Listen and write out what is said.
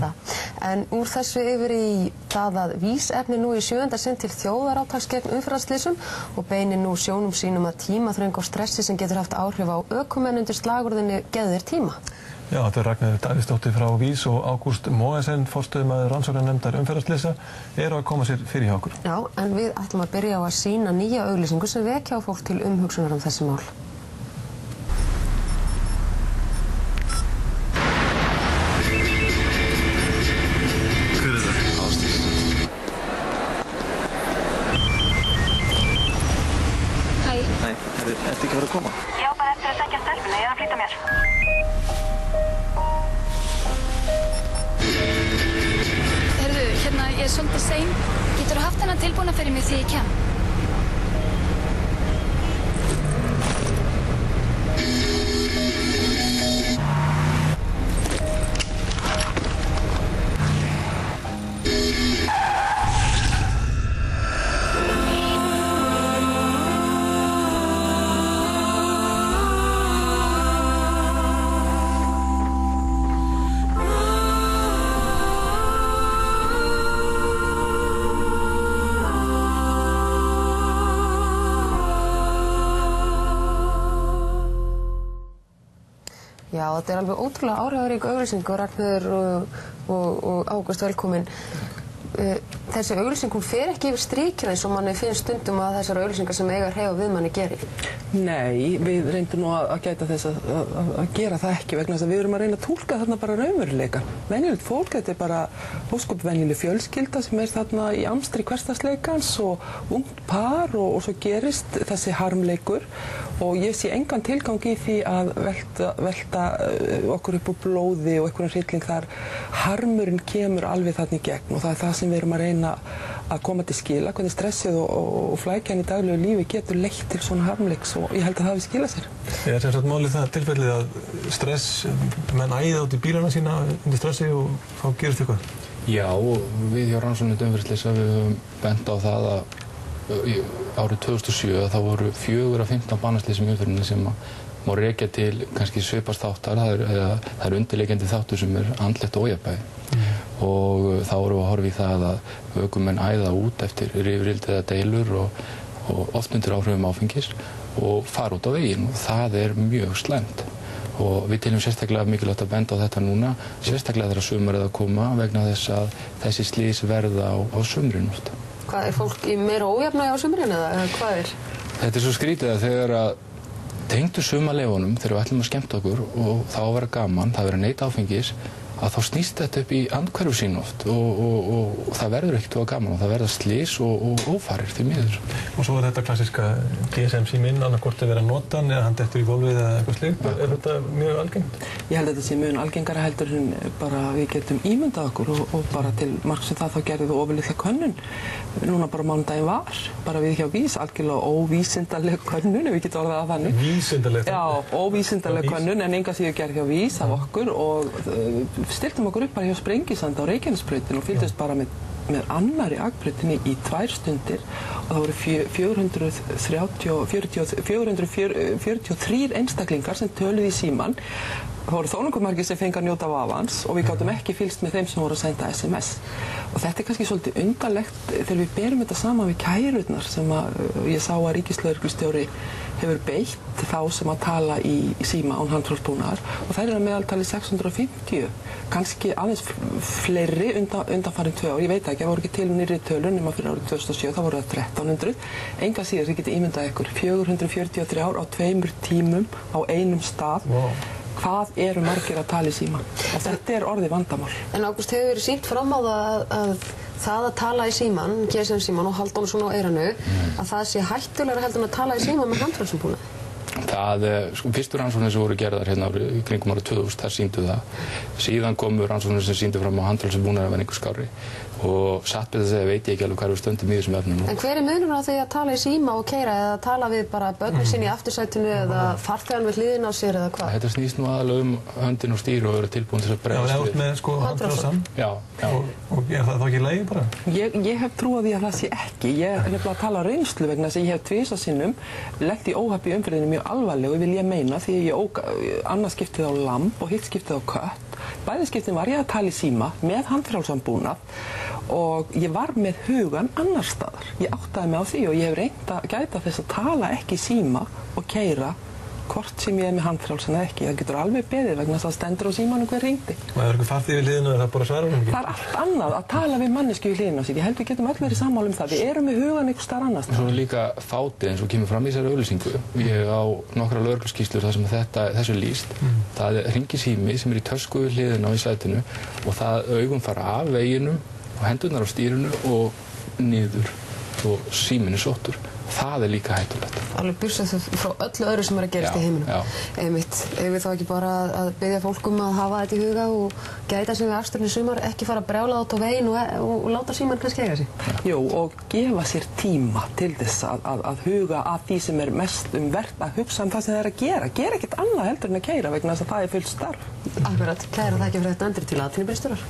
illa. En úr þessu yfir í það að vísefni nú í sjönda sinn til þjóðaráttags gegn umfyrðarslýsum og beinir nú sjónum sínum að tímaþröng og stressi sem getur haft áhrif á ökumenn undir slagurðinni geðir tíma. Já, þetta er Ragnarður Davíðsdóttir frá Vís og Ágúst Móesen, fórstöðumæður rannsóknarnemndar umferðarslýsa, eru að koma sér fyrir hjá okkur. Já, en við ætlum að byrja á að sína nýja auglýsingu sem vekja á fólk til umhugsunar um þessi mál. Ertu ekki fara að koma? já bara eftir að segja stelpuna, ég er að flýta mér. Herðu, hérna, ég er svolítið sein. Getur þú haft hennar tilbúna fyrir mig því ég kem? Já, þetta er alveg ótrúlega áhrifarík auglýsing og Ragnhildur og, Ágúst velkomin. Eh, Þessi auglýsing hún fer ekki yfir strikina eins og manni finnst stundum að þessar auglýsingar sem eiga að hreyfa við manni gerir. Nei, við reyndum nú að, gæta þess að, að, að gera það ekki vegna þess að við erum að reyna að tólka þarna bara raunveruleika. Venjulegt fólk, þetta er bara hóskop venjuleg fjölskylda sem er þarna í amstri hverstasleikans og ungt par og, og svo gerist þessi harmleikur og ég sé engan tilgang í því að velta, velta uh, okkur upp úr blóði og einhvern hrylling þar. Harmurinn kemur alveg þarna í gegn og það er það sem við erum að reyna að koma til skila, hvernig stressið og, og, og flækjan í daglegu lífi getur leitt til svona harmleiks og ég held að það hafi skilað sér. Er sem sagt málið það tilfellið að stress, menn æða út í bílana sína undir stressi og þá gerist eitthvað? Já, og við hjá Rannsóknir Dömfyrirslýsa við höfum bent á það að í árið 2007 að það voru fjögur af 15 banaslýsum í umfyrinni sem að má reykja til kannski svipast þáttar, það er, það er undirleikjandi þáttur sem er andlegt ójabæði og uh, þá vorum við að horfa í það að ökumenn æða út eftir rifrildi eða deilur og, og oft undir áhrifum áfengis og fara út á veginn og það er mjög slæmt og við teljum sérstaklega mikilvægt að benda á þetta núna sérstaklega þegar sumar er að koma vegna þess að þessi slís verða á, á sumrin oft. Hvað er fólk í meira ójafnægi á sumrin eða eða hvað er? Þetta er svo skrítið að þegar að tengdu sumarleifunum þegar við ætlum að skemmta okkur og þá að vera gaman, það að vera neitt áfengis að þá snýst þetta upp í andhverfu sín oft og, og, og, og það verður ekkert og gaman og það verða slís og, og ófarir því miður. Og svo er þetta klassiska GSM síminn, annarkort að vera notan eða hann dettur í volvið eða eitthvað slíkt. Er þetta mjög algengt? Ég held að þetta sé mjög algengara heldur en bara við getum ímyndað okkur og, og bara til marg sem það þá gerðum við ofurlitla könnun. Núna bara mánudaginn var, bara við hjá Vís, algjörlega óvísindaleg könnun, ef við getum orðað að þannig. Vísindalegt. Já, óvísindaleg Vís. könnun en enga síður uh, stiltum okkur upp bara hjá Sprengisand á Reykjanesbrautin og fylgdist bara með, með annari akbrautinni í tvær stundir. Og það voru fjö- 430, 40, 443 einstaklingar sem töluði í síman það voru þónungum margir sem fengi að njóta af avans og við gáttum ekki fylgst með þeim sem voru að senda SMS og þetta er kannski svolítið undarlegt þegar við berum þetta saman við kærurnar sem að, uh, ég sá að ríkislauglustjóri hefur beitt þá sem að tala í, í síma án handhjálpsbúnaðar. Og þær eru að meðaltali 650 kannski aðeins fleiri undan, undanfarin tvö ár, ég veit ekki, það voru ekki til nýri tölur nema fyrir árið 2007, þá voru það 1300 enga síðan sem getið ímyndað ykkur 443 ár á tveimur tímum á einum stað. Vá. Hvað eru margir að tala í síma? Og þetta er orðið vandamál. En Ágúst hefur verið sínt fram á það að, að það að tala í síman, GSM síman og svona á eiranu, að það sé hættulegra heldur en að tala í síman með handfrælsumbúna. Það, eh, sko, fyrstu rannsóknir sem voru gerðar hérna árið- í kringum ára 2000, það síndu það. Síðan komu rannsóknir sem síndu fram á handhalsbúnar af einhver skári og satt betur að segja veit ég ekki alveg hvað við stöndum í þessum efnum. En hver er munur á því að tala í síma og keira eða tala við bara börnum sinni í aftursætinu eða farþegan við hliðin á sér eða hvað? Þetta snýst nú aðalega um höndin og stýru og vera tilbúin til að Já, ef þú ert með sko handfrjóðsam Já, já. og, og er það þá ekki leiði bara? Ég, ég hef trú á því að það sé ekki. Ég er nefnilega að tala reynslu vegna þess að ég hef tvisa sinnum lett í óhapp í mjög alvarlegu vil ég meina því ég ók annað skiptið á lamb og hitt skiptið á kött Bæðiskiptin var ég að tala í síma með handfrálsam búnað og ég var með hugan annar staðar. Ég áttaði mig á því og ég hef reynd að gæta þess að tala ekki í síma og keira hvort sem ég er með handfrálsan eða ekki. Það getur alveg beðið vegna þess að það stendur á símanum hver ringdi. Og það er eitthvað farþið við liðinu er það bara að svara hún ekki? Það er allt annað að tala við mannesku í hliðina á sér. Ég held við getum öll verið sammála um það. Við erum með hugan einhver starf annars. Svo er líka fáti eins og kemur fram í þessari auðlýsingu. Ég á nokkra lögurskíslur þar sem þetta, þessu er lýst. Það er ringisími sem er í tösku við hliðina á í sætinu og það augum fara af veginum og hendurnar á stýrinu og niður og síminn er sóttur. Það er líka hættulegt. Alveg bursað frá öllu öðru sem er að gerast Já, í heiminum. já. Einmitt, ef við þá ekki bara að- að byggja fólk um að hafa þetta í huga og gæta sig við afstöðinu sumar, ekki fara að brjála át á veginn og, og, og láta síman kannski eiga sig. Jú, og gefa sér tíma til þess að, að, að huga að því sem er mest um verð að hugsa um það sem það er að gera. Gera ekkert annað heldur en að keira vegna þess að það er fullt starf. Akkurat, kæra það ekki fyrir þetta andri til aðtýnibyrsturar.